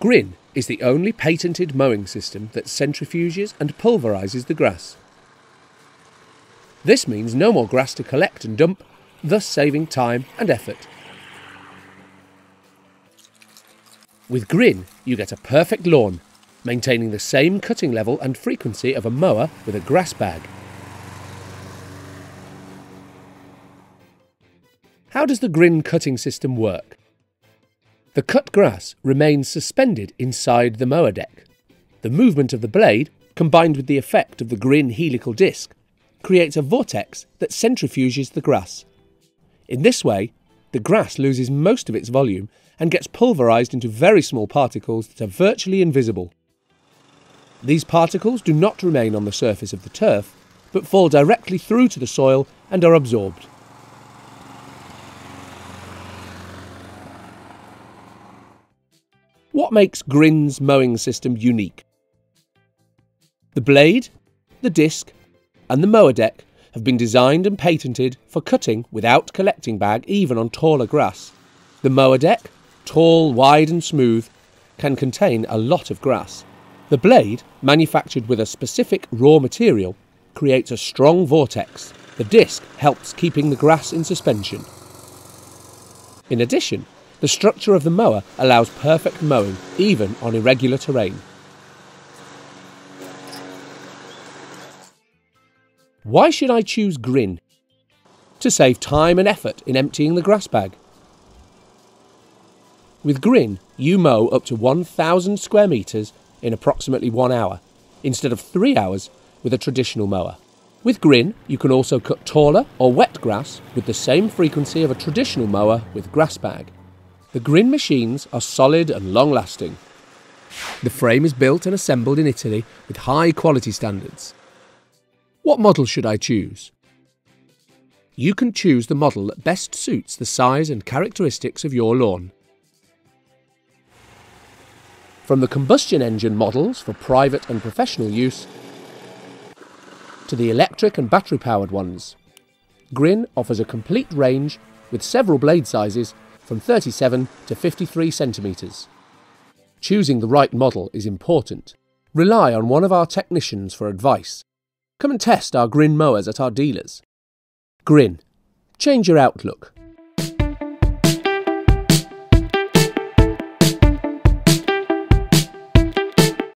Grin is the only patented mowing system that centrifuges and pulverises the grass. This means no more grass to collect and dump, thus saving time and effort. With Grin, you get a perfect lawn, maintaining the same cutting level and frequency of a mower with a grass bag. How does the Grin cutting system work? The cut grass remains suspended inside the mower deck. The movement of the blade, combined with the effect of the Grin helical disc, creates a vortex that centrifuges the grass. In this way, the grass loses most of its volume and gets pulverised into very small particles that are virtually invisible. These particles do not remain on the surface of the turf, but fall directly through to the soil and are absorbed. What makes Grin's mowing system unique? The blade, the disc, and the mower deck have been designed and patented for cutting without collecting bag even on taller grass. The mower deck, tall, wide, and smooth, can contain a lot of grass. The blade, manufactured with a specific raw material, creates a strong vortex. The disc helps keeping the grass in suspension. In addition, the structure of the mower allows perfect mowing, even on irregular terrain. Why should I choose Grin? To save time and effort in emptying the grass bag. With Grin, you mow up to 1,000 square metres in approximately one hour, instead of three hours with a traditional mower. With Grin, you can also cut taller or wet grass with the same frequency of a traditional mower with grass bag. The Grin machines are solid and long lasting. The frame is built and assembled in Italy with high quality standards. What model should I choose? You can choose the model that best suits the size and characteristics of your lawn. From the combustion engine models for private and professional use to the electric and battery powered ones, Grin offers a complete range with several blade sizes from 37 to 53 centimetres. Choosing the right model is important. Rely on one of our technicians for advice. Come and test our Grin mowers at our dealers. Grin. Change your outlook.